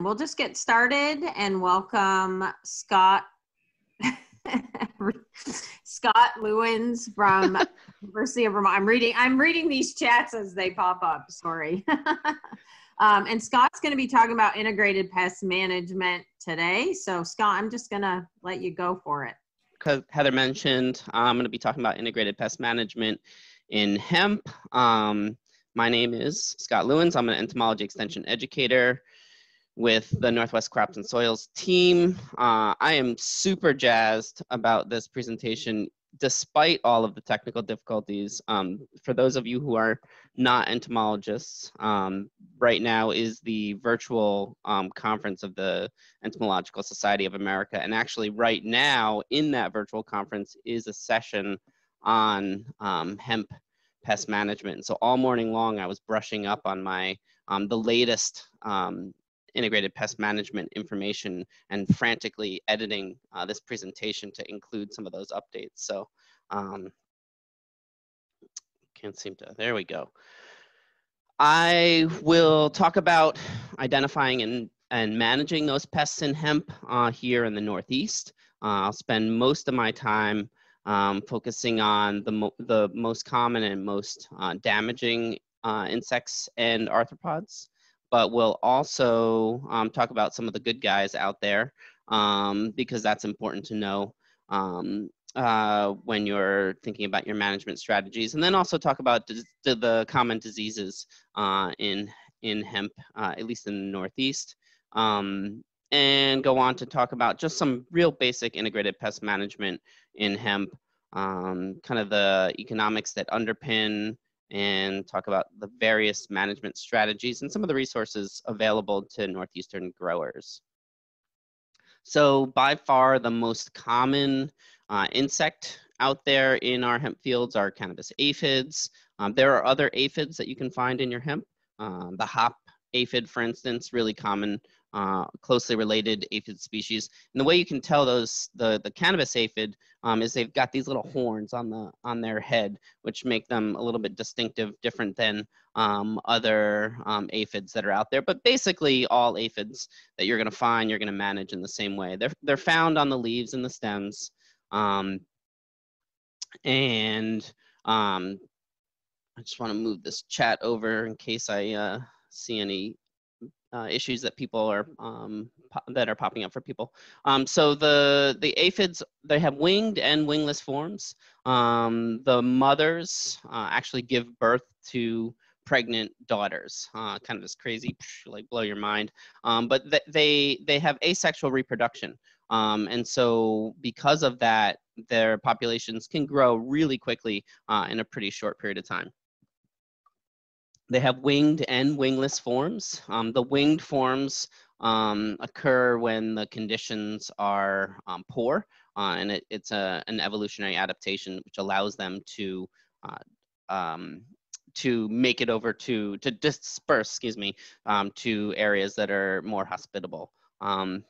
We'll just get started and welcome Scott Scott Lewins from University of Vermont. I'm reading I'm reading these chats as they pop up. Sorry. um, and Scott's going to be talking about integrated pest management today. So Scott, I'm just going to let you go for it. Because Heather mentioned, I'm going to be talking about integrated pest management in hemp. Um, my name is Scott Lewins. I'm an entomology extension educator with the Northwest Crops and Soils team. Uh, I am super jazzed about this presentation despite all of the technical difficulties. Um, for those of you who are not entomologists, um, right now is the virtual um, conference of the Entomological Society of America. And actually right now in that virtual conference is a session on um, hemp pest management. And So all morning long, I was brushing up on my um, the latest um, integrated pest management information and frantically editing uh, this presentation to include some of those updates. So um, can't seem to, there we go. I will talk about identifying and, and managing those pests in hemp uh, here in the Northeast. Uh, I'll spend most of my time um, focusing on the, mo the most common and most uh, damaging uh, insects and arthropods but we'll also um, talk about some of the good guys out there um, because that's important to know um, uh, when you're thinking about your management strategies. And then also talk about the, common diseases uh, in, in hemp, uh, at least in the Northeast. Um, and go on to talk about just some real basic integrated pest management in hemp, um, kind of the economics that underpin and talk about the various management strategies and some of the resources available to Northeastern growers. So by far the most common uh, insect out there in our hemp fields are cannabis aphids. Um, there are other aphids that you can find in your hemp. Um, the hop aphid, for instance, really common uh, closely related aphid species. And the way you can tell those the the cannabis aphid um, is they've got these little horns on the on their head, which make them a little bit distinctive, different than um, other um, aphids that are out there. But basically, all aphids that you're going to find, you're going to manage in the same way. They're they're found on the leaves and the stems, um, and um, I just want to move this chat over in case I uh, see any uh, issues that people are um, that are popping up for people. Um, so the the aphids they have winged and wingless forms. Um, the mothers uh, actually give birth to pregnant daughters. Uh, kind of this crazy, like blow your mind. Um, but th they they have asexual reproduction, um, and so because of that, their populations can grow really quickly uh, in a pretty short period of time. They have winged and wingless forms. Um, the winged forms um, occur when the conditions are um, poor, uh, and it, it's a, an evolutionary adaptation which allows them to uh, um, to make it over to to disperse, excuse me, um, to areas that are more hospitable. Um,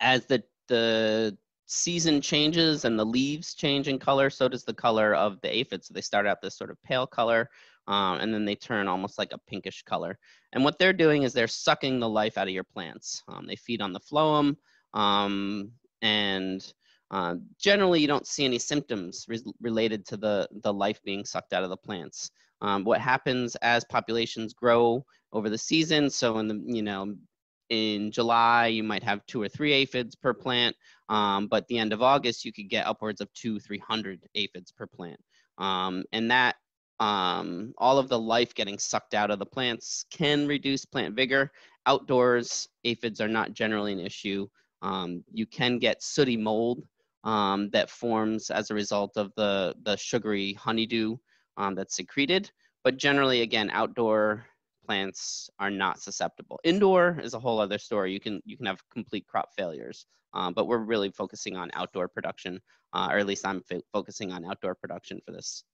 as the the season changes and the leaves change in color, so does the color of the aphids. So they start out this sort of pale color, um, and then they turn almost like a pinkish color. And what they're doing is they're sucking the life out of your plants. Um, they feed on the phloem, um, and uh, generally you don't see any symptoms re related to the, the life being sucked out of the plants. Um, what happens as populations grow over the season, so in the, you know, in July, you might have two or three aphids per plant, um, but the end of August, you could get upwards of two, 300 aphids per plant. Um, and that um, all of the life getting sucked out of the plants can reduce plant vigor. Outdoors, aphids are not generally an issue. Um, you can get sooty mold um, that forms as a result of the, the sugary honeydew um, that's secreted. But generally, again, outdoor plants are not susceptible. Indoor is a whole other story. You can, you can have complete crop failures. Um, but we're really focusing on outdoor production, uh, or at least I'm focusing on outdoor production for this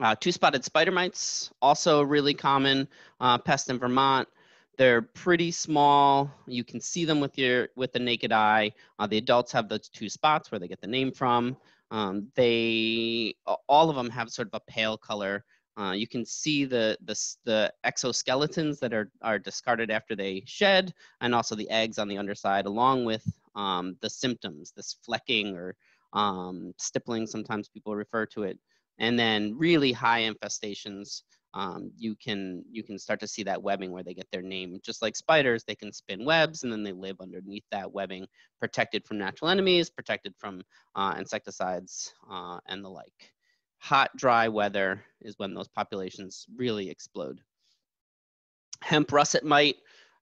Uh, two-spotted spider mites, also really common uh, pest in Vermont. They're pretty small. You can see them with your with the naked eye. Uh, the adults have those two spots where they get the name from. Um, they all of them have sort of a pale color Uh, you can see the, the, the exoskeletons that are, are discarded after they shed, and also the eggs on the underside, along with um, the symptoms, this flecking or um, stippling, sometimes people refer to it, and then really high infestations. Um, you can you can start to see that webbing where they get their name. Just like spiders, they can spin webs and then they live underneath that webbing, protected from natural enemies, protected from uh, insecticides uh, and the like hot, dry weather is when those populations really explode. Hemp russet mite,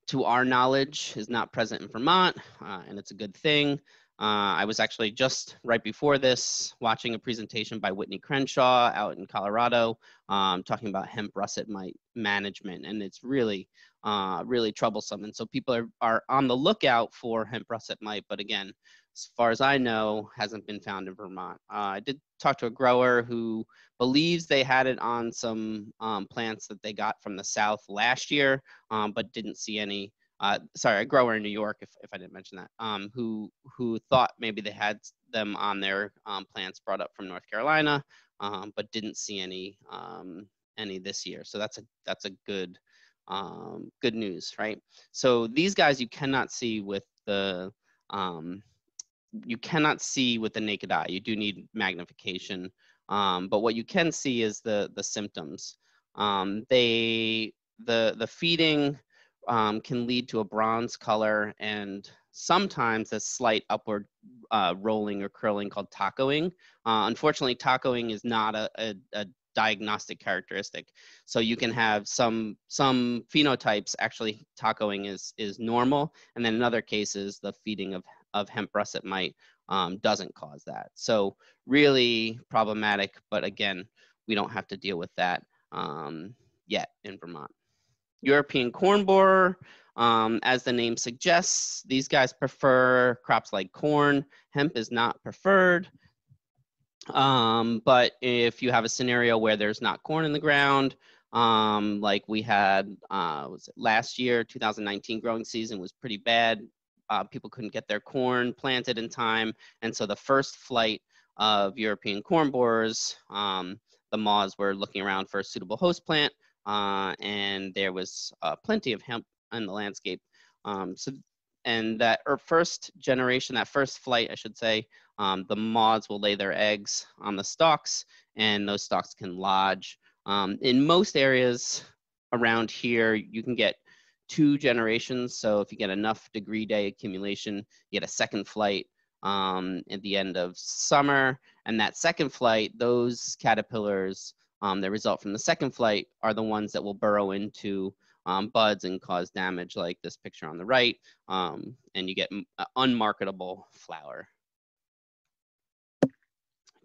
to our knowledge, is not present in Vermont, uh, and it's a good thing. Uh, I was actually just right before this watching a presentation by Whitney Crenshaw out in Colorado um, talking about hemp russet mite management, and it's really, uh, really troublesome. And so people are, are on the lookout for hemp russet mite, but again, as far as I know, hasn't been found in Vermont. Uh, I did talk to a grower who believes they had it on some um, plants that they got from the south last year, um, but didn't see any. Uh, sorry, a grower in New York, if, if I didn't mention that, um, who who thought maybe they had them on their um, plants brought up from North Carolina, um, but didn't see any um, any this year. So that's a that's a good good news, right? So these guys you cannot see with the um, you cannot see with the naked eye. You do need magnification. Um, but what you can see is the, the symptoms. Um, they, the, the feeding um, can lead to a bronze color and sometimes a slight upward uh, rolling or curling called tacoing. Uh, unfortunately, tacoing is not a, a, a diagnostic characteristic. So you can have some some phenotypes actually tacoing is is normal, and then in other cases the feeding of of hemp russet mite um, doesn't cause that. So really problematic, but again, we don't have to deal with that um, yet in Vermont. European corn borer, um, as the name suggests, these guys prefer crops like corn. Hemp is not preferred. Um, but if you have a scenario where there's not corn in the ground, um, like we had uh, was it last year, 2019 growing season was pretty bad uh, people couldn't get their corn planted in time. And so the first flight of European corn borers, um, the moths were looking around for a suitable host plant, uh, and there was uh, plenty of hemp in the landscape. Um, so, and that first generation, that first flight, I should say, um, the moths will lay their eggs on the stalks, and those stalks can lodge. Um, in most areas around here, you can get two generations. So if you get enough degree day accumulation, you get a second flight um, at the end of summer. And that second flight, those caterpillars um, that result from the second flight are the ones that will burrow into um, buds and cause damage like this picture on the right. Um, and you get unmarketable flower.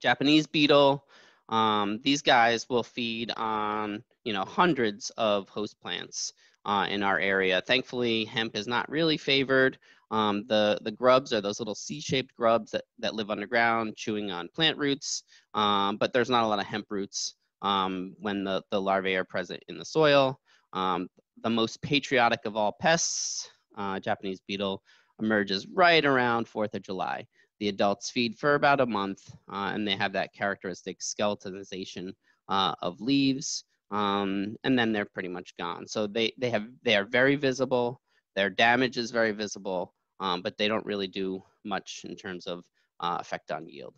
Japanese beetle. Um, these guys will feed on you know hundreds of host plants uh, in our area. Thankfully, hemp is not really favored. Um, the, the grubs are those little C-shaped grubs that, that live underground chewing on plant roots, um, but there's not a lot of hemp roots um, when the, the larvae are present in the soil. Um, the most patriotic of all pests, uh, Japanese beetle, emerges right around 4th of July. The adults feed for about a month, uh, and they have that characteristic skeletonization uh, of leaves um, and then they're pretty much gone. So they, they, have, they are very visible, their damage is very visible, um, but they don't really do much in terms of uh, effect on yield.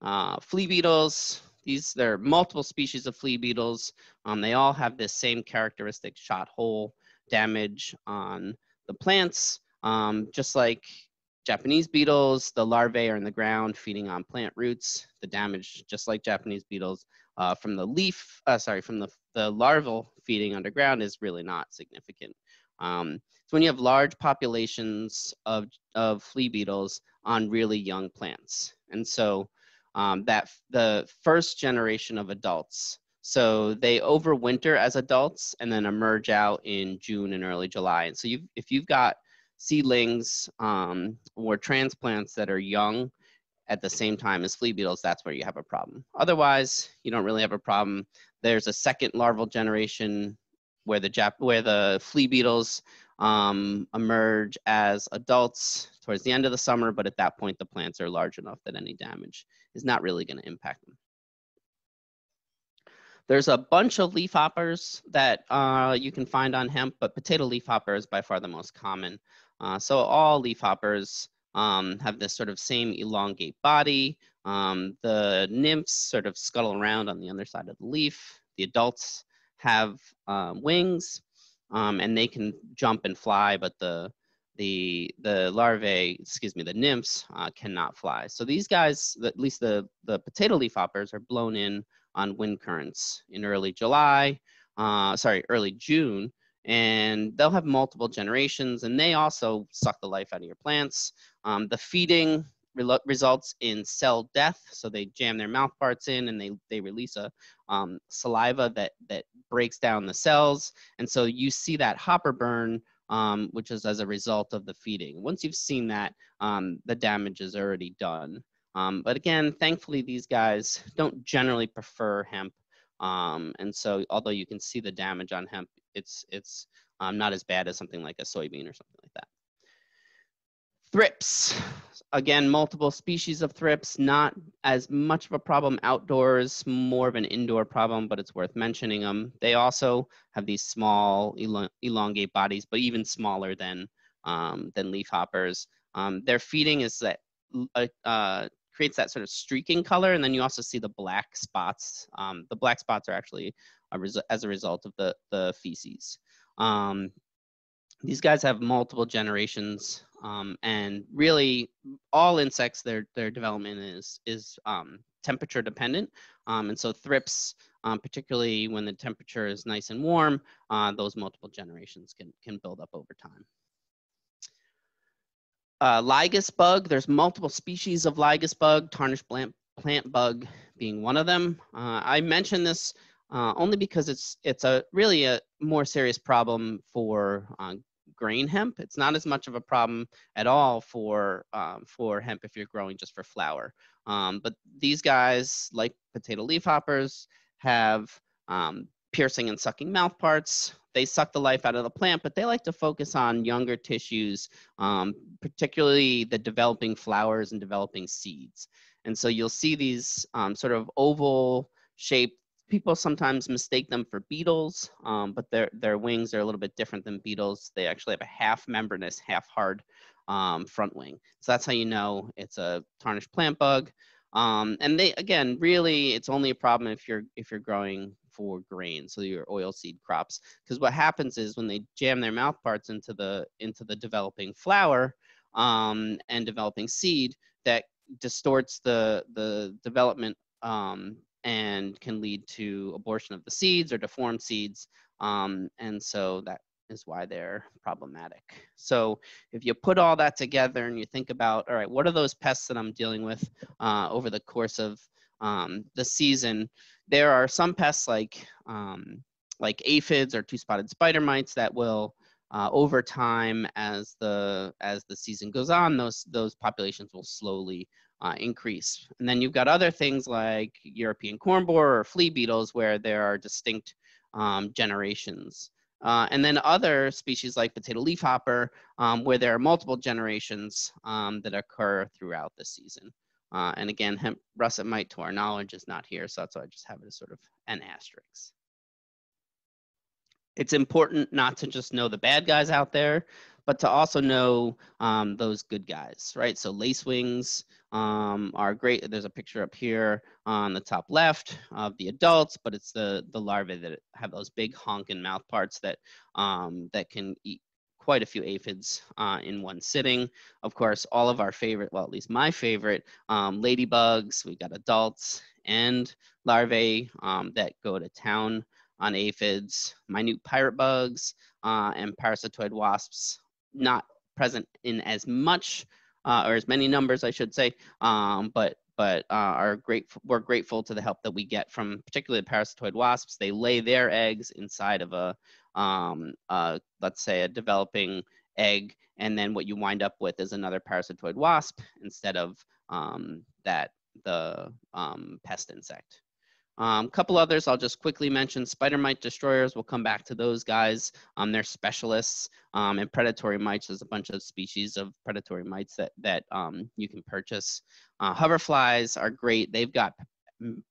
Uh, flea beetles, these, there are multiple species of flea beetles. Um, they all have this same characteristic shot hole damage on the plants, um, just like Japanese beetles, the larvae are in the ground feeding on plant roots. The damage, just like Japanese beetles, uh, from the leaf, uh, sorry, from the, the larval feeding underground is really not significant. Um, so when you have large populations of, of flea beetles on really young plants. And so um, that the first generation of adults, so they overwinter as adults and then emerge out in June and early July. And so you've, if you've got seedlings um, or transplants that are young at the same time as flea beetles, that's where you have a problem. Otherwise, you don't really have a problem. There's a second larval generation where the Jap- where the flea beetles um, emerge as adults towards the end of the summer, but at that point the plants are large enough that any damage is not really going to impact them. there's a bunch of leafhoppers that uh, you can find on hemp, but potato leafhopper is by far the most common. Uh, so all leafhoppers um, have this sort of same elongate body. Um, the nymphs sort of scuttle around on the underside of the leaf. The adults have um, wings um, and they can jump and fly, but the the the larvae, excuse me, the nymphs uh, cannot fly. So these guys, at least the the potato leafhoppers, are blown in on wind currents in early July, uh, sorry, early June, and they'll have multiple generations, and they also suck the life out of your plants. Um, the feeding re results in cell death, so they jam their mouth parts in and they they release a um, saliva that that breaks down the cells, and so you see that hopper burn um, which is as a result of the feeding. Once you've seen that, um, the damage is already done. Um, but again, thankfully, these guys don't generally prefer hemp. Um, and so although you can see the damage on hemp, it's, it's um, not as bad as something like a soybean or something like that. Thrips, again, multiple species of thrips, not as much of a problem outdoors, more of an indoor problem, but it's worth mentioning them. They also have these small elongate bodies, but even smaller than, um, than leafhoppers. Um, their feeding is that uh, uh, creates that sort of streaking color, and then you also see the black spots. Um, the black spots are actually a as a result of the, the feces. Um, these guys have multiple generations um, and really all insects their their development is is um, temperature dependent um, and so thrips um, particularly when the temperature is nice and warm uh, those multiple generations can can build up over time. Uh, lygus bug there's multiple species of lygus bug tarnished plant plant bug being one of them. Uh, i mentioned this uh, only because it's it's a really a more serious problem for uh, grain hemp. It's not as much of a problem at all for um, for hemp if you're growing just for flower. Um, but these guys, like potato leafhoppers, have um, piercing and sucking mouth parts. They suck the life out of the plant, but they like to focus on younger tissues, um, particularly the developing flowers and developing seeds. And so you'll see these um, sort of oval shaped people sometimes mistake them for beetles, um, but their their wings are a little bit different than beetles. They actually have a half membranous, half hard um, front wing. So that's how you know it's a tarnished plant bug. Um, and they again, really, it's only a problem if you're if you're growing for grain, so your oilseed crops. Because what happens is when they jam their mouth parts into the into the developing flower um, and developing seed, that distorts the the development um, and can lead to abortion of the seeds or deformed seeds. Um, and so that is why they're problematic. So if you put all that together and you think about, all right, what are those pests that I'm dealing with uh, over the course of um, the season? There are some pests like um, like aphids or two-spotted spider mites that will uh, over time as the as the season goes on, those those populations will slowly uh, increase. And then you've got other things like European corn borer or flea beetles where there are distinct um, generations. Uh, and then other species like potato leafhopper um, where there are multiple generations um, that occur throughout the season. Uh, and again, hemp russet mite to our knowledge is not here, so that's why I just have it as sort of an asterisk. It's important not to just know the bad guys out there, but to also know um, those good guys, right? So lacewings um, are great. There's a picture up here on the top left of the adults, but it's the the larvae that have those big honking mouth parts that um, that can eat quite a few aphids uh, in one sitting. Of course, all of our favorite, well, at least my favorite, um, ladybugs. We got adults and larvae um, that go to town on aphids, minute pirate bugs, uh, and parasitoid wasps not present in as much uh, or as many numbers, I should say, um, but but uh, are grateful. We're grateful to the help that we get from particularly the parasitoid wasps. They lay their eggs inside of a, um, uh, let's say, a developing egg, and then what you wind up with is another parasitoid wasp instead of um, that the um, pest insect. A um, couple others I'll just quickly mention. Spider mite destroyers, we'll come back to those guys. Um, they're specialists. Um, and predatory mites, there's a bunch of species of predatory mites that, that um, you can purchase. Uh, hoverflies are great. They've got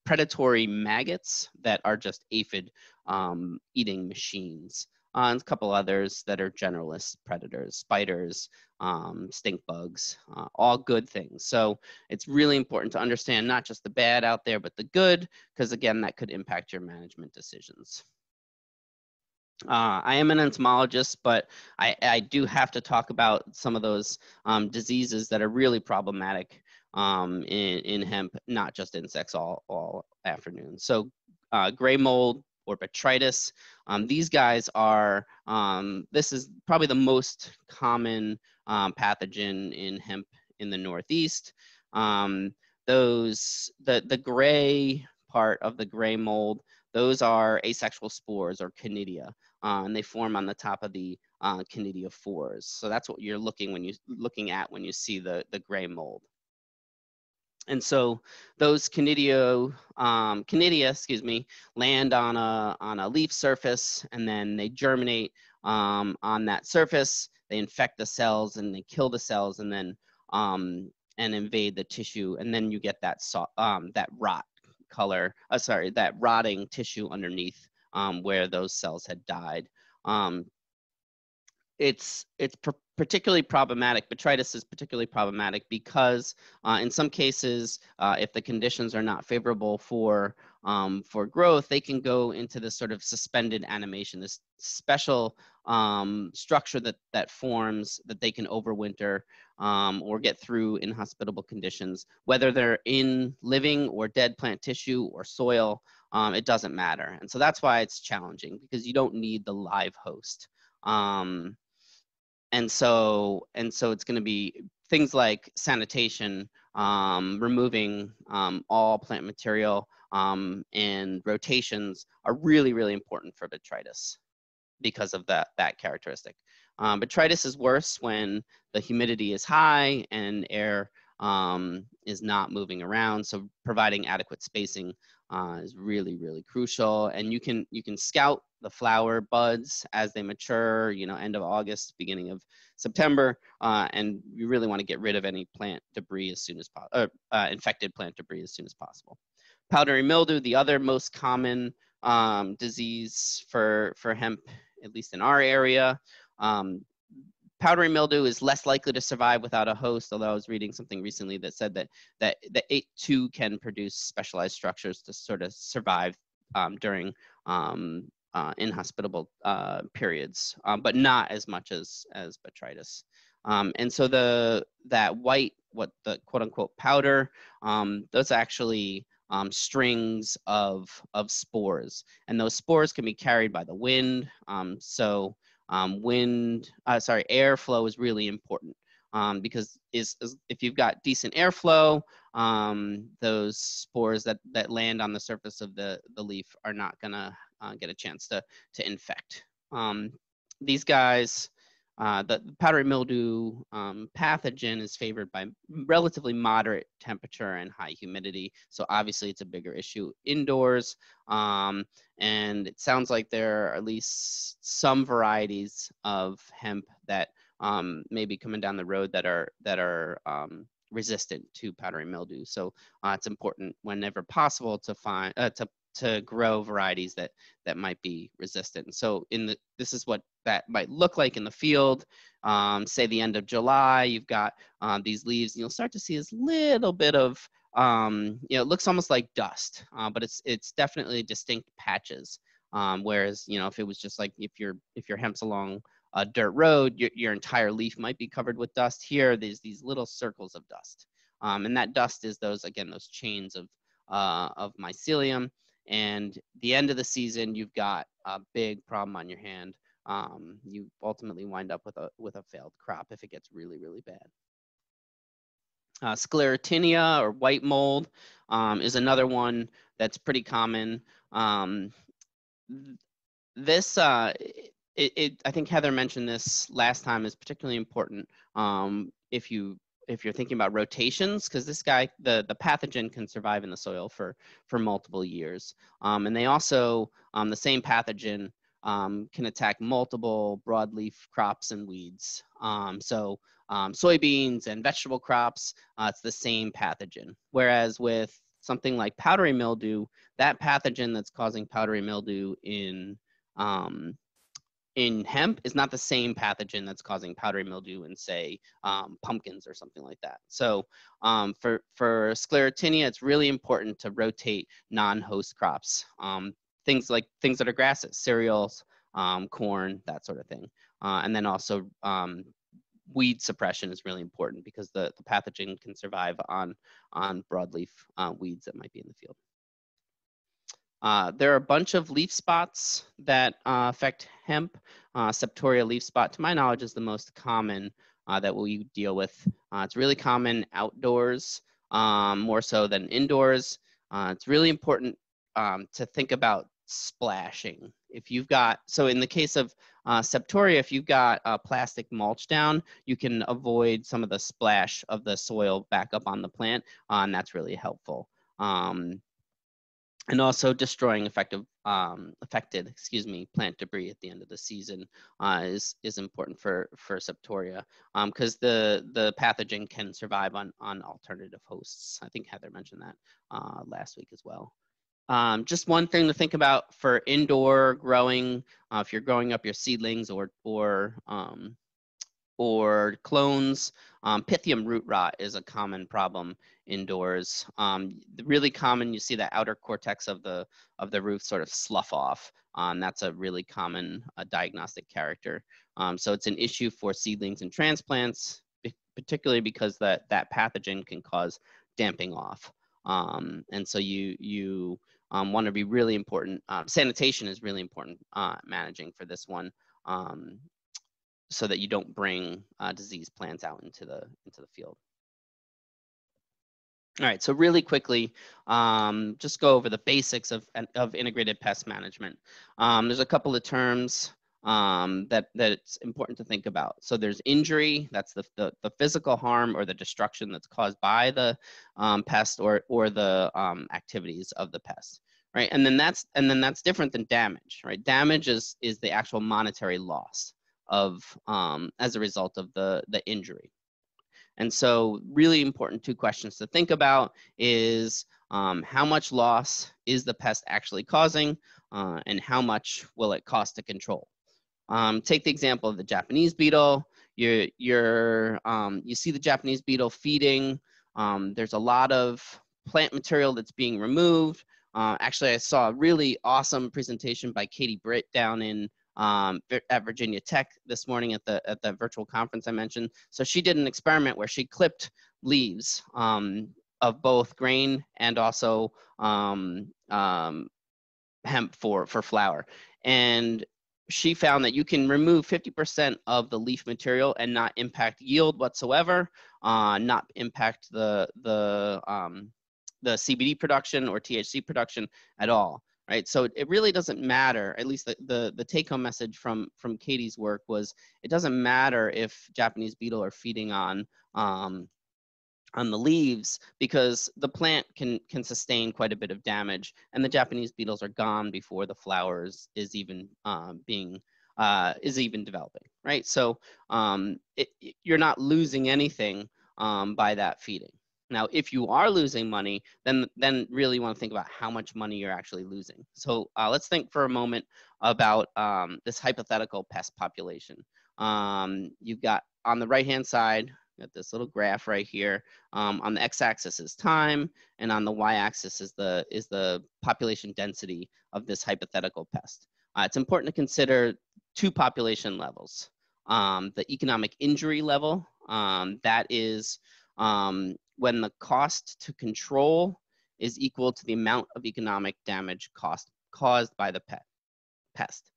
predatory maggots that are just aphid um, eating machines. Uh, and a couple others that are generalist predators, spiders, um, stink bugs, uh, all good things. So it's really important to understand not just the bad out there, but the good, because again, that could impact your management decisions. Uh, I am an entomologist, but I, I, do have to talk about some of those um, diseases that are really problematic um, in, in hemp, not just insects all, all afternoon. So uh, gray mold or botrytis, um, these guys are, um, this is probably the most common um, pathogen in hemp in the Northeast. Um, those, the, the gray part of the gray mold, those are asexual spores or conidia uh, and they form on the top of the uh, conidia So that's what you're looking when you looking at when you see the the gray mold. And so those conidia, um, conidia, excuse me, land on a on a leaf surface, and then they germinate um, on that surface. They infect the cells and they kill the cells, and then um, and invade the tissue, and then you get that so, um, that rot color. Uh, sorry, that rotting tissue underneath um, where those cells had died. It's it's particularly problematic. Botrytis is particularly problematic because uh, in some cases, uh, if the conditions are not favorable for um, for growth, they can go into this sort of suspended animation, this special um, structure that that forms that they can overwinter um, or get through inhospitable conditions, whether they're in living or dead plant tissue or soil um, it doesn't matter. And so that's why it's challenging because you don't need the live host. Um, and so and so it's going to be things like sanitation, um, removing um, all plant material, um, and rotations are really really important for botrytis because of that that characteristic. Um, botrytis is worse when the humidity is high and air um, is not moving around. So providing adequate spacing uh, is really really crucial. And you can you can scout the flower buds as they mature you know end of august beginning of september uh, and you really want to get rid of any plant debris as soon as possible uh, infected plant debris as soon as possible. Powdery mildew the other most common um, disease for for hemp at least in our area um, powdery mildew is less likely to survive without a host, although I was reading something recently that said that, that, it too can produce specialized structures to sort of survive um, during um, uh, inhospitable uh, periods, um, but not as much as, as botrytis. Um, and so the, that white, what the quote unquote powder, um, those actually um, strings of, of spores. And those spores can be carried by the wind. Um, so um, wind, uh, sorry, airflow is really important um, because is, is, if you've got decent airflow, um, those spores that, that land on the surface of the, the leaf are not gonna uh, get a chance to, to infect. Um, these guys, uh, the, powdery mildew um, pathogen is favored by relatively moderate temperature and high humidity. So obviously it's a bigger issue indoors. Um, and it sounds like there are at least some varieties of hemp that um, may be coming down the road that are that are um, resistant to powdery mildew. So uh, it's important whenever possible to find uh, to to grow varieties that that might be resistant. So in the this is what that might look like in the field. Um, say the end of July, you've got um, these leaves, and you'll start to see this little bit of um, you know, it looks almost like dust, uh, but it's it's definitely distinct patches. Um, whereas you know, if it was just like if your if your hemp's along a dirt road, your, your entire leaf might be covered with dust. Here, there's these little circles of dust, um, and that dust is those again those chains of uh, of mycelium and the end of the season you've got a big problem on your hand um, you ultimately wind up with a with a failed crop if it gets really really bad uh, sclerotinia or white mold um, is another one that's pretty common um, this uh, it, it, I think Heather mentioned this last time is particularly important um, if you if you're thinking about rotations, because this guy, the, the pathogen can survive in the soil for, for multiple years. Um, and they also, um, the same pathogen um, can attack multiple broadleaf crops and weeds. Um, so um, soybeans and vegetable crops, uh, it's the same pathogen. Whereas with something like powdery mildew, that pathogen that's causing powdery mildew in um, in hemp is not the same pathogen that's causing powdery mildew in say um, pumpkins or something like that. So um, for for sclerotinia, it's really important to rotate non-host crops, um, things like things that are grasses, cereals, um, corn, that sort of thing, uh, and then also um, weed suppression is really important because the, the pathogen can survive on on broadleaf uh, weeds that might be in the field. Uh, there are a bunch of leaf spots that uh, affect hemp. Uh, septoria leaf spot, to my knowledge, is the most common uh, that we deal with. It's really common outdoors, um, more so than indoors. It's really important um, to think about splashing. If you've got, so in the case of septoria, if you've got a plastic mulch down, you can avoid some of the splash of the soil back up on the plant, and that's really helpful. Um, and also destroying effective um, affected excuse me plant debris at the end of the season uh, is is important for for septoria because um, the the pathogen can survive on on alternative hosts. I think Heather mentioned that uh, last week as well. Um, just one thing to think about for indoor growing, uh, if you're growing up your seedlings or or um, or clones. Um, Pythium root rot is a common problem indoors. Um, really common, you see the outer cortex of the of the roof sort of slough off. Um, that's a really common uh, diagnostic character. Um, so it's an issue for seedlings and transplants, particularly because that that pathogen can cause damping off. Um, and so you you um, want to be really important. Uh, sanitation is really important uh, managing for this one. Um, so that you don't bring uh, disease plants out into the into the field. All right, so really quickly, um, just go over the basics of, of integrated pest management. Um, there's a couple of terms um, that, that it's important to think about. So there's injury, that's the, the, the physical harm or the destruction that's caused by the um, pest or, or the um, activities of the pest, right? And then that's, and then that's different than damage, right? Damage is, is the actual monetary loss of um, as a result of the the injury. And so, really important two questions to think about is um, how much loss is the pest actually causing, uh, and how much will it cost to control? Um, take the example of the Japanese beetle. You're, you're, um, you see the Japanese beetle feeding. Um, there's a lot of plant material that's being removed. Uh, actually, I saw a really awesome presentation by Kadie Britt down in um, at Virginia Tech this morning at the at the virtual conference I mentioned. So she did an experiment where she clipped leaves um, of both grain and also um, um hemp for for flower, and she found that you can remove 50% of the leaf material and not impact yield whatsoever, uh, not impact the the um, the CBD production or THC production at all right? So it really doesn't matter. At least the, the, the take-home message from from Kadie's work was it doesn't matter if Japanese beetle are feeding on um, on the leaves because the plant can can sustain quite a bit of damage, and the Japanese beetles are gone before the flowers is even um, being uh, is even developing, right? So um, it, you're not losing anything um, by that feeding. Now, if you are losing money, then then really want to think about how much money you're actually losing. So uh, let's think for a moment about um, this hypothetical pest population. Um, you've got on the right-hand side, got this little graph right here. Um, on the x-axis is time, and on the y-axis is the is the population density of this hypothetical pest. Uh, it's important to consider two population levels. Um, the economic injury level, um, that is um, when the cost to control is equal to the amount of economic damage cost caused by the pet, pest.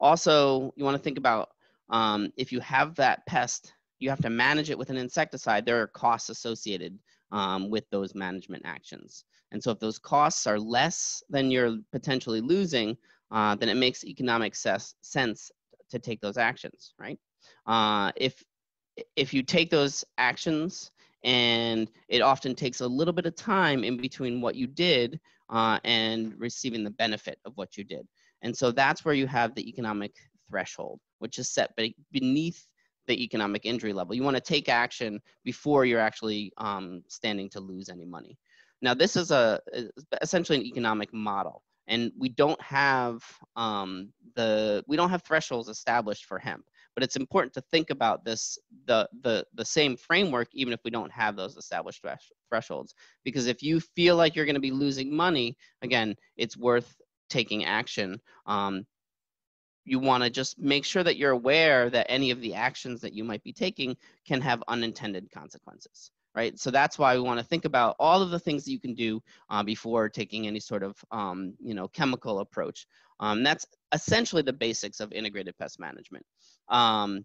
Also, you want to think about um, if you have that pest, you have to manage it with an insecticide. There are costs associated um, with those management actions. And so if those costs are less than you're potentially losing, uh, then it makes economic ses- sense to take those actions, right? Uh, if if you take those actions and it often takes a little bit of time in between what you did uh, and receiving the benefit of what you did. And so that's where you have the economic threshold, which is set beneath the economic injury level. You want to take action before you're actually um, standing to lose any money. Now, this is a essentially an economic model, and we don't have um, the we don't have thresholds established for hemp. But it's important to think about this the the the same framework, even if we don't have those established thresholds. Because if you feel like you're going to be losing money, again, it's worth taking action. Um, you want to just make sure that you're aware that any of the actions that you might be taking can have unintended consequences right? So that's why we want to think about all of the things that you can do uh, before taking any sort of um, you know chemical approach. Um, that's essentially the basics of integrated pest management. Um,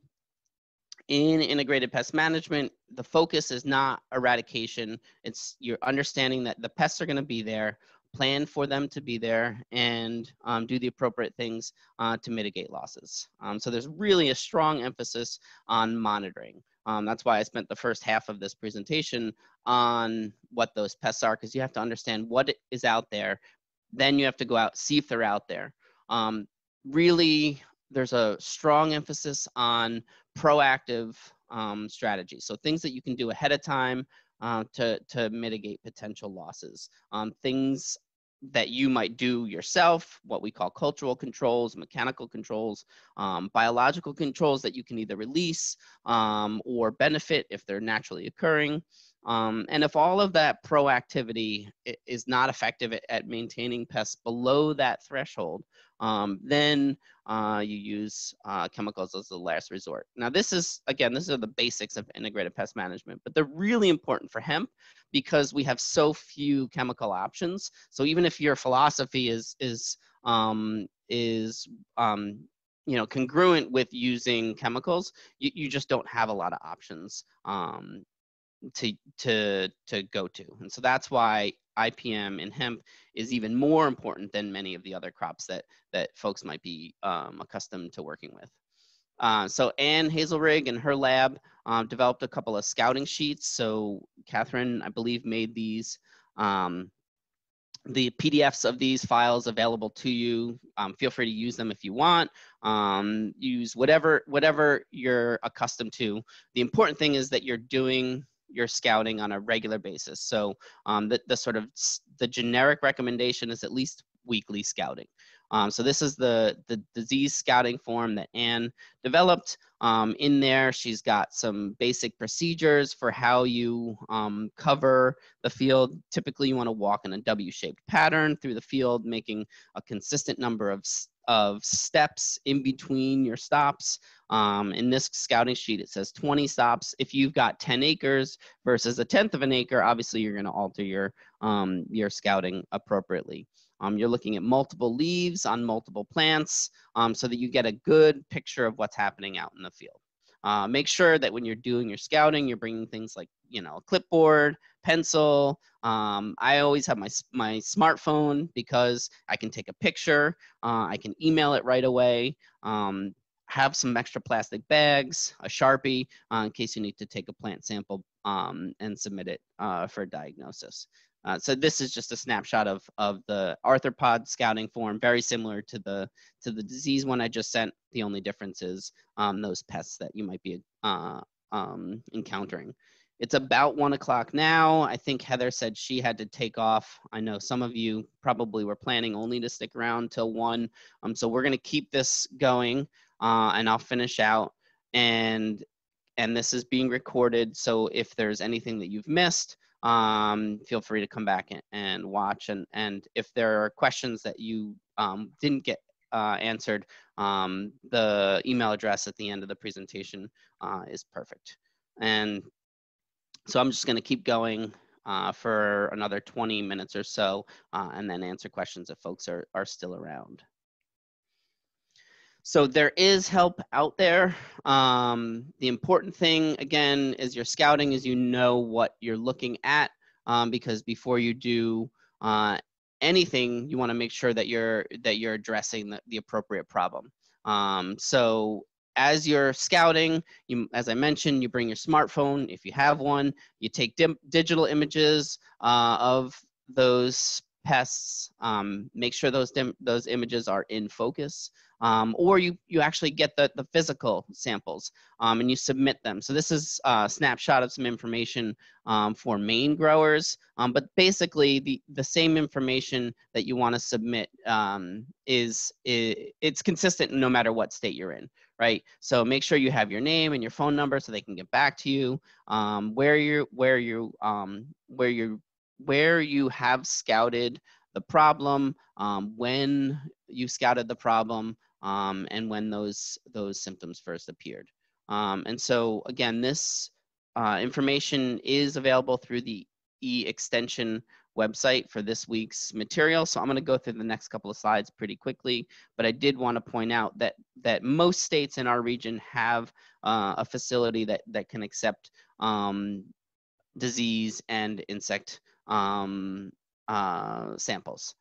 in integrated pest management the focus is not eradication. It's you're understanding that the pests are going to be there plan for them to be there and um, do the appropriate things uh, to mitigate losses. Um, so there's really a strong emphasis on monitoring. Um, that's why I spent the first half of this presentation on what those pests are, because you have to understand what is out there. Then you have to go out, see if they're out there. Um, really, there's a strong emphasis on proactive um, strategies. So things that you can do ahead of time uh, to, to mitigate potential losses. Um, things that you might do yourself, what we call cultural controls, mechanical controls, um, biological controls that you can either release um, or benefit if they're naturally occurring. Um, and if all of that proactivity is not effective at, maintaining pests below that threshold, um, then uh, you use uh, chemicals as the last resort. Now, this is, again, these are the basics of integrated pest management, but they're really important for hemp because we have so few chemical options. So even if your philosophy is, is, um, is um, you know, congruent with using chemicals, you, you just don't have a lot of options um, to to to go to and so that's why IPM in hemp is even more important than many of the other crops that that folks might be um, accustomed to working with. Uh, so Ann Hazelrigg and her lab um, developed a couple of scouting sheets. So Catherine, I believe, made these um, the PDFs of these files available to you. Um, feel free to use them if you want. Um, use whatever whatever you're accustomed to. The important thing is that you're doing your scouting on a regular basis. So um, the, the sort of the generic recommendation is at least weekly scouting. Um, so this is the, the disease scouting form that Ann developed. Um, in there, she's got some basic procedures for how you um, cover the field. Typically, you want to walk in a W-shaped pattern through the field, making a consistent number of of steps in between your stops. Um, in this scouting sheet, it says 20 stops. If you've got 10 acres versus a tenth of an acre, obviously you're going to alter your, um, your scouting appropriately. Um, you're looking at multiple leaves on multiple plants um, so that you get a good picture of what's happening out in the field. Uh, make sure that when you're doing your scouting, you're bringing things like, you know, a clipboard, pencil. Um, I always have my, my smartphone because I can take a picture. Uh, I can email it right away. Um, have some extra plastic bags, a Sharpie, uh, in case you need to take a plant sample um, and submit it uh, for diagnosis. Uh, so this is just a snapshot of, of the arthropod scouting form, very similar to the, to the disease one I just sent. The only difference is um, those pests that you might be uh, um, encountering. It's about one o'clock now. I think Heather said she had to take off. I know some of you probably were planning only to stick around till one. Um, so we're gonna keep this going uh, and I'll finish out. And and this is being recorded. So if there's anything that you've missed, um, feel free to come back and, and, watch. And, and if there are questions that you um, didn't get uh, answered, um, the email address at the end of the presentation uh, is perfect. And so I'm just going to keep going uh, for another 20 minutes or so uh, and then answer questions if folks are, are still around. So there is help out there. Um, the important thing, again, is your scouting is you know what you're looking at um, because before you do uh, anything, you want to make sure that you're that you're addressing the, the appropriate problem. Um, so as you're scouting, you, as I mentioned, you bring your smartphone if you have one. You take digital images uh, of those pests. Um, make sure those those images are in focus, um, or you you actually get the the physical samples um, and you submit them. So this is a snapshot of some information um, for Maine growers, um, but basically the the same information that you want to submit um, is, is it's consistent no matter what state you're in right? So make sure you have your name and your phone number so they can get back to you. Um, where you where you um, where you where you have scouted the problem, um, when you scouted the problem, um, and when those those symptoms first appeared. Um, and so again, this uh, information is available through the e-extension website for this week's material. So I'm going to go through the next couple of slides pretty quickly, but I did want to point out that that most states in our region have uh, a facility that that can accept um, disease and insect um, uh, samples.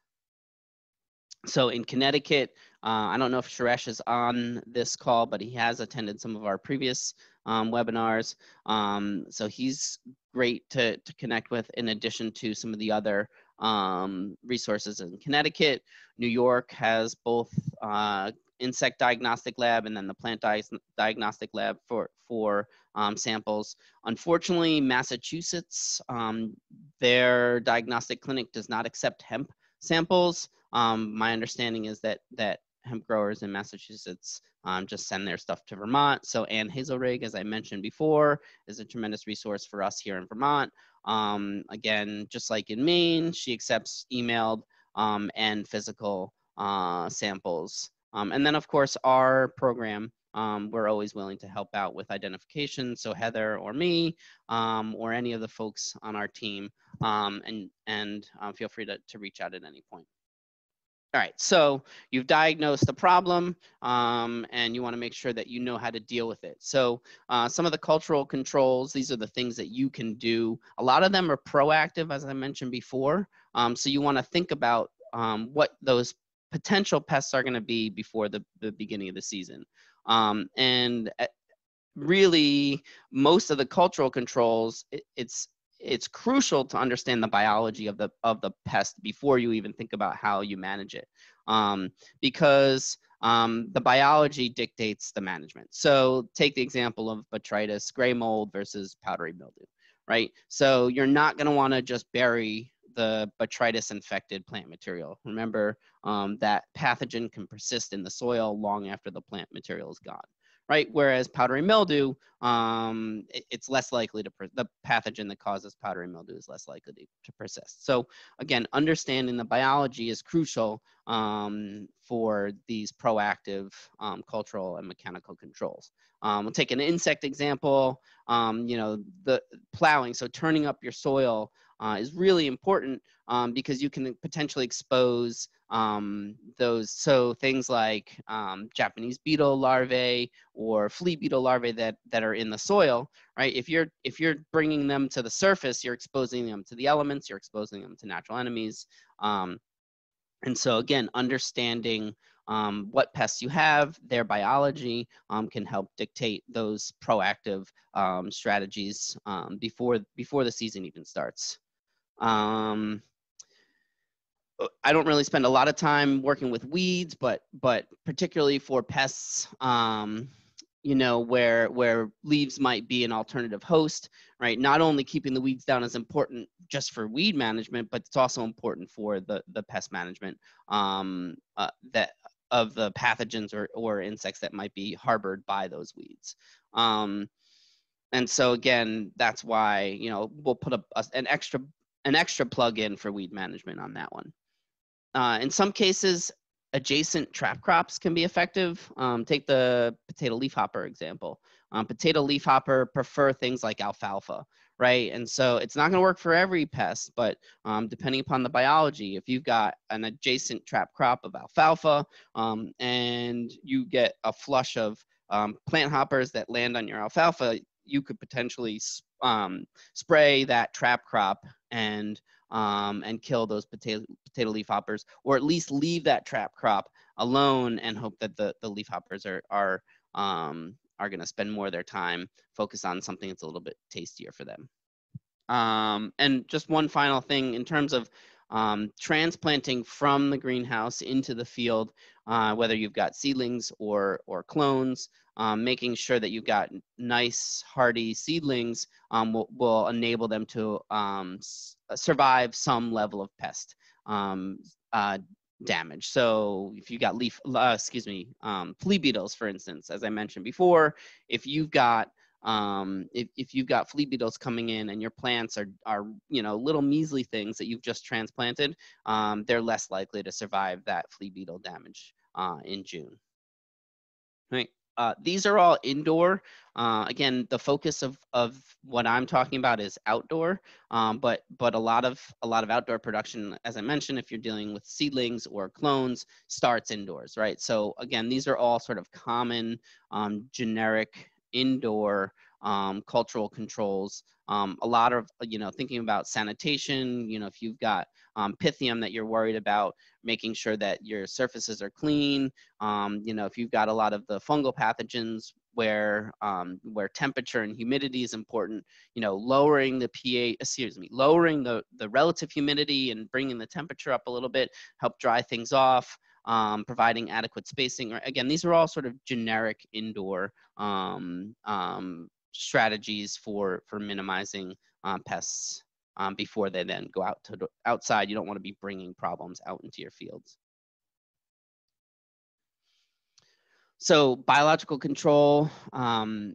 So in Connecticut, uh, I don't know if Suresh is on this call, but he has attended some of our previous um, webinars. Um, so he's great to, to connect with in addition to some of the other um, resources in Connecticut. New York has both uh, insect diagnostic lab and then the plant di diagnostic lab for, for um, samples. Unfortunately, Massachusetts, um, their diagnostic clinic does not accept hemp samples. Um, my understanding is that, that hemp growers in Massachusetts um, just send their stuff to Vermont. So Ann Hazelrigg, as I mentioned before, is a tremendous resource for us here in Vermont. Um, again, just like in Maine, she accepts emailed um, and physical uh, samples. Um, and then of course our program, um, we're always willing to help out with identification. So Heather or me um, or any of the folks on our team and, and uh, feel free to, to reach out at any point. All right, so you've diagnosed the problem um, and you want to make sure that you know how to deal with it. So uh, some of the cultural controls, these are the things that you can do. A lot of them are proactive, as I mentioned before. Um, so you want to think about um, what those potential pests are going to be before the, the beginning of the season. Um, and uh, really, most of the cultural controls, it, it's it's crucial to understand the biology of the of the pest before you even think about how you manage it. Um, because um, the biology dictates the management. So take the example of botrytis gray mold versus powdery mildew right? So you're not going to want to just bury the botrytis infected plant material remember um, that pathogen can persist in the soil long after the plant material is gone right? Whereas powdery mildew, um, it, it's less likely to, the pathogen that causes powdery mildew is less likely to, to persist. So again, understanding the biology is crucial um, for these proactive um, cultural and mechanical controls. Um, we'll take an insect example, um, you know, the plowing, so turning up your soil uh, is really important um, because you can potentially expose um, those. So things like um, Japanese beetle larvae or flea beetle larvae that that are in the soil, right? If you're if you're bringing them to the surface, you're exposing them to the elements, you're exposing them to natural enemies. Um, and so again, understanding um, what pests you have, their biology um, can help dictate those proactive um, strategies um, before before the season even starts. Um, I don't really spend a lot of time working with weeds, but but particularly for pests, um, you know, where where leaves might be an alternative host, right? Not only keeping the weeds down is important just for weed management, but it's also important for the the pest management um, uh, that of the pathogens or or insects that might be harbored by those weeds. Um, and so again, that's why you know we'll put a, a an extra an extra plug-in for weed management on that one. Uh, in some cases, adjacent trap crops can be effective. Um, take the potato leafhopper example. Um, potato leafhopper prefer things like alfalfa, right? And so it's not going to work for every pest, but um, depending upon the biology, if you've got an adjacent trap crop of alfalfa um, and you get a flush of um, plant hoppers that land on your alfalfa, you could potentially um, spray that trap crop and um, and kill those potato potato leaf hoppers, or at least leave that trap crop alone and hope that the the leaf hoppers are are um, are going to spend more of their time focus on something that's a little bit tastier for them. Um, and just one final thing in terms of um, transplanting from the greenhouse into the field, uh, whether you've got seedlings or, or clones, um, making sure that you've got nice hardy seedlings um, will, will enable them to um, survive some level of pest um, uh, damage. So if you've got leaf, uh, excuse me, um, flea beetles, for instance, as I mentioned before, if you've got um, if, if you've got flea beetles coming in and your plants are, are you know little measly things that you've just transplanted um, they're less likely to survive that flea beetle damage uh, in june right uh, these are all indoor. Uh, again, the focus of, of what I'm talking about is outdoor, um, but but a lot of a lot of outdoor production, as I mentioned, if you're dealing with seedlings or clones, starts indoors, right? So again, these are all sort of common, um, generic indoor um, cultural controls. Um, a lot of, you know, thinking about sanitation, you know, if you've got um, Pythium that you're worried about, making sure that your surfaces are clean. Um, you know, if you've got a lot of the fungal pathogens where um, where temperature and humidity is important, you know, lowering the pH, excuse me, lowering the, the relative humidity and bringing the temperature up a little bit, help dry things off um, providing adequate spacing. Again, these are all sort of generic indoor um, um, strategies for, for minimizing um, pests um, before they then go out to outside. You don't want to be bringing problems out into your fields. So biological control, um,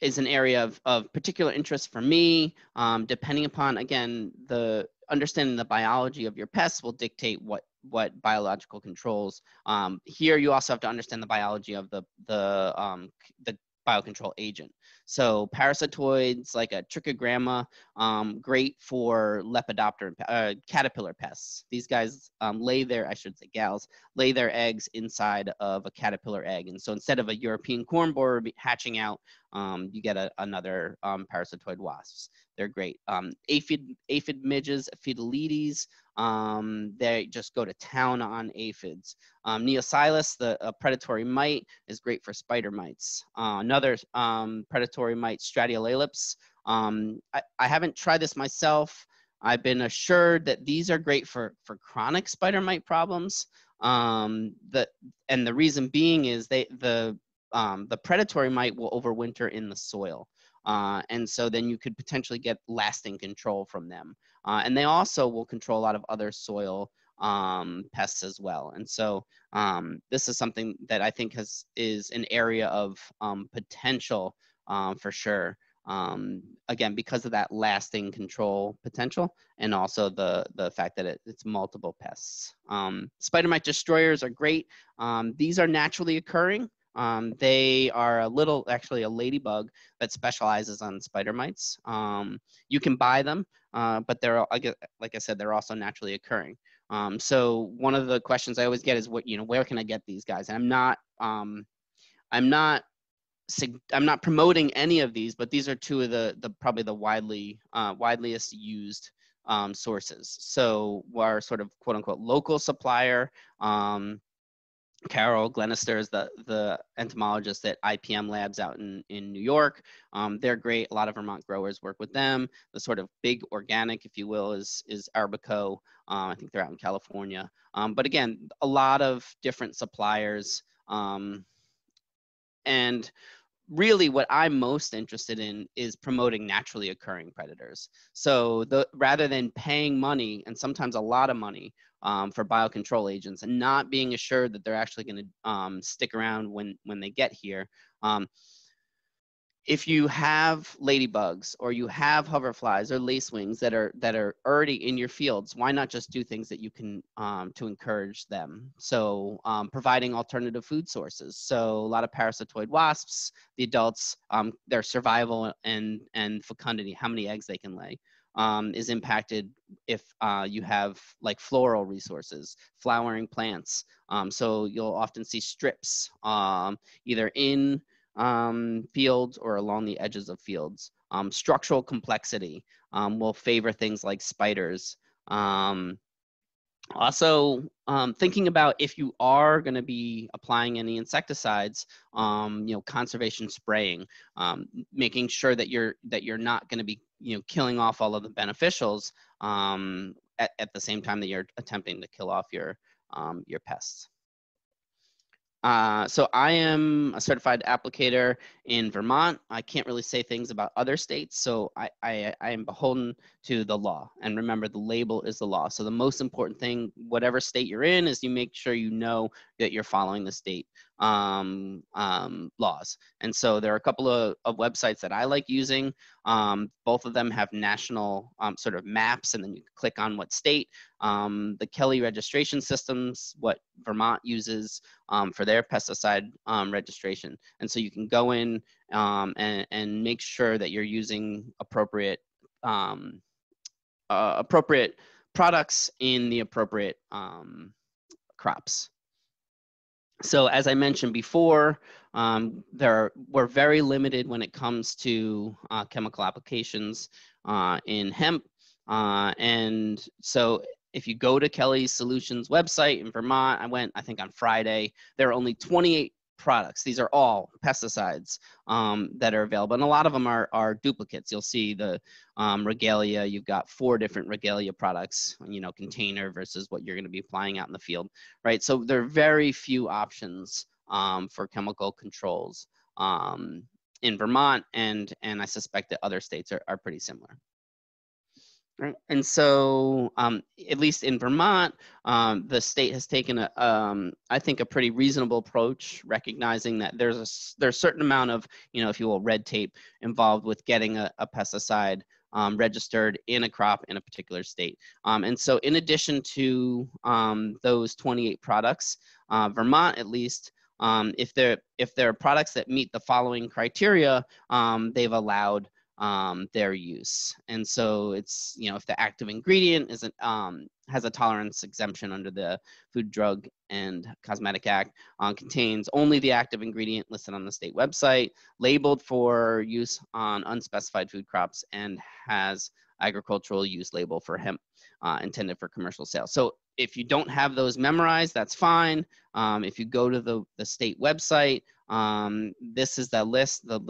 is an area of, of particular interest for me. Um, depending upon, again, the understanding the biology of your pests will dictate what what biological controls. Um, here, you also have to understand the biology of the the um, the biocontrol agent. So parasitoids like a trichogramma, um, great for lepidopteran, uh, caterpillar pests. These guys um, lay their, I should say gals, lay their eggs inside of a caterpillar egg. And so instead of a European corn borer hatching out, um, you get a, another um, parasitoid wasps. They're great. Um, aphid, aphid midges, Aphidoletes, um, they just go to town on aphids. Um, the predatory mite, is great for spider mites. Uh, another predatory mite, Stratiolaelaps. Um, I, I haven't tried this myself. I've been assured that these are great for, for chronic spider mite problems. Um, the, and the reason being is they, the, um, the predatory mite will overwinter in the soil. Uh, and so then you could potentially get lasting control from them. Uh, and they also will control a lot of other soil um, pests as well. And so um, this is something that I think has is an area of um, potential um, for sure. Um, again, because of that lasting control potential, and also the the fact that it, it's multiple pests. Um, spider mite destroyers are great. um, these are naturally occurring. Um, they are a little, actually, a ladybug that specializes on spider mites. Um, you can buy them, uh, but they're, like I said, they're also naturally occurring. Um, so one of the questions I always get is, what you know, where can I get these guys? And I'm not, um, I'm not, I'm not promoting any of these, but these are two of the, the probably the widely, uh, used um, sources. So our sort of quote unquote local supplier. Um, Carol Glenister is the, the entomologist at IPM Labs out in, in New York. Um, they're great. A lot of Vermont growers work with them. The sort of big organic, if you will, is, is Arbico. Um, I think they're out in California. Um, but again, a lot of different suppliers. Um, and really what I'm most interested in is promoting naturally occurring predators. So the, rather than paying money and sometimes a lot of money um, for biocontrol agents and not being assured that they're actually going to um, stick around when, when they get here, um, if you have ladybugs or you have hoverflies or lacewings that are that are already in your fields, why not just do things that you can um, to encourage them? So um, providing alternative food sources. So a lot of parasitoid wasps, the adults, um, their survival and and fecundity, how many eggs they can lay. Um, is impacted if uh, you have like floral resources, flowering plants. Um, so you'll often see strips um, either in um, fields or along the edges of fields. Um, structural complexity um, will favor things like spiders. Um, also, um, thinking about if you are going to be applying any insecticides, you know, conservation spraying, making sure that you're that you're not going to be you know killing off all of the beneficials at, at the same time that you're attempting to kill off your your pests. Uh, so I am a certified applicator in Vermont. I can't really say things about other states, so I, I, I, am beholden to the law. And remember, the label is the law. So the most important thing, whatever state you're in, is you make sure you know that you're following the state um, um, laws. And so there are a couple of, of websites that I like using. Um, both of them have national um, sort of maps, and then you click on what state. Um, the Kelly registration systems, what Vermont uses um, for their pesticide registration. And so you can go in and, and make sure that you're using appropriate uh, appropriate products in the appropriate crops. So as I mentioned before, um, there are, we're very limited when it comes to uh, chemical applications uh, in hemp. Uh, and so if you go to Kelly's Solutions website in Vermont, I went, I think on Friday, there are only 28 products. These are all pesticides um, that are available, and a lot of them are, are duplicates. You'll see the um, regalia. You've got four different regalia products, you know, container versus what you're going to be applying out in the field, right? So there are very few options um, for chemical controls um, in Vermont, and and I suspect that other states are, are pretty similar. Right. And so, um, at least in Vermont, um, the state has taken a, um, I think, a pretty reasonable approach, recognizing that there's a there's a certain amount of, you know, if you will, red tape involved with getting a, a pesticide um, registered in a crop in a particular state. Um, and so, in addition to um, those 28 products, uh, Vermont, at least, if there if there are products that meet the following criteria, they've allowed um, their use. And so it's, you know, if the active ingredient isn't, um, has a tolerance exemption under the Food, Drug, and Cosmetic Act, uh, contains only the active ingredient listed on the state website, labeled for use on unspecified food crops, and has agricultural use label for hemp uh, intended for commercial sale. So if you don't have those memorized, that's fine. Um, if you go to the, the state website, um, this is the list. The,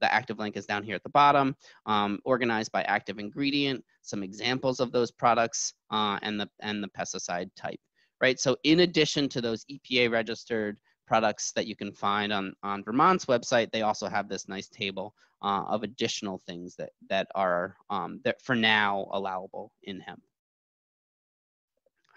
the, active link is down here at the bottom, um, organized by active ingredient, some examples of those products, uh, and, the, and the pesticide type, right? So in addition to those EPA registered products that you can find on, on Vermont's website, they also have this nice table uh, of additional things that, that are um, that for now allowable in hemp.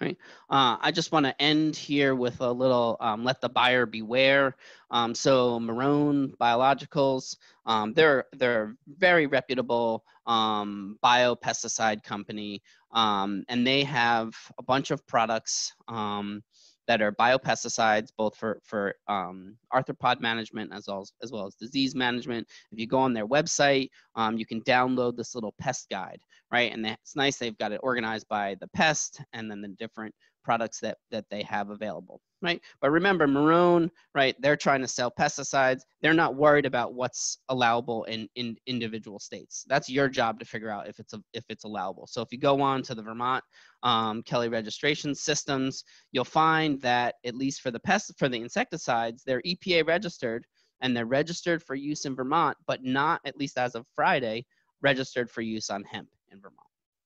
Right. Uh, I just want to end here with a little um, let the buyer beware. Um, so Marrone Biologicals, um, they're they're a very reputable um, biopesticide company, um, and they have a bunch of products um, that are biopesticides, both for, for um, arthropod management as well as, as well as disease management. If you go on their website, um, you can download this little pest guide, right? And it's nice they've got it organized by the pest and then the different products that, that they have available right? But remember, Marrone, right? They're trying to sell pesticides. They're not worried about what's allowable in, in individual states. That's your job to figure out if it's a, if it's allowable. So if you go on to the Vermont um, Kelly registration systems, you'll find that at least for the pest for the insecticides, they're EPA registered and they're registered for use in Vermont, but not at least as of Friday registered for use on hemp in Vermont.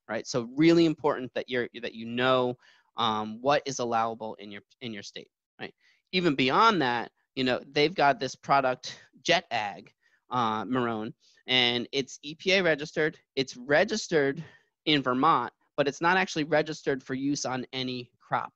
Right. So really important that you're that you know um, what is allowable in your in your state, right? Even beyond that, you know, they've got this product Jet Ag, uh, Marrone, and it's EPA registered. It's registered in Vermont, but it's not actually registered for use on any crop.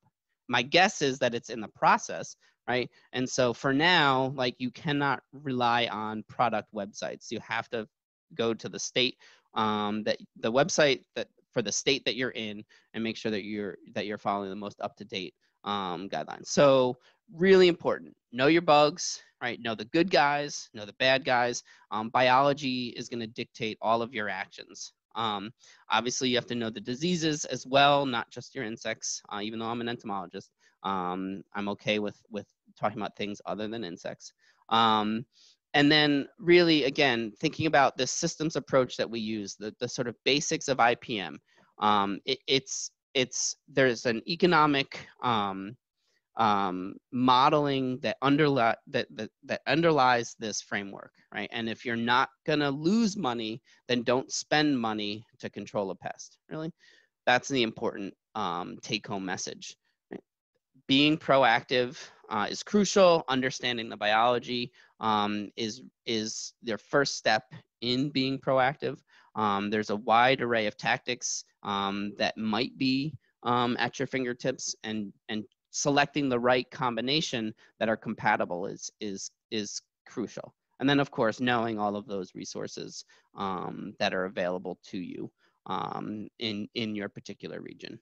My guess is that it's in the process, right? And so for now, like you cannot rely on product websites. You have to go to the state um, that the website that for the state that you're in and make sure that you're that you're following the most up to date um, guidelines. So really important. Know your bugs, right? Know the good guys, know the bad guys. Um, biology is going to dictate all of your actions. Um, obviously, you have to know the diseases as well, not just your insects. Uh, even though I'm an entomologist, um, I'm okay with with talking about things other than insects. Um, and then really again thinking about the systems approach that we use the, the sort of basics of ipm um, it, it's it's there's an economic um, um, modeling that underlie that, that that underlies this framework right and if you're not going to lose money then don't spend money to control a pest really that's the important um, take-home message. Being proactive uh, is crucial. Understanding the biology um, is is their first step in being proactive. Um, there's a wide array of tactics um, that might be um, at your fingertips, and and selecting the right combination that are compatible is is is crucial. And then, of course, knowing all of those resources um, that are available to you um, in in your particular region.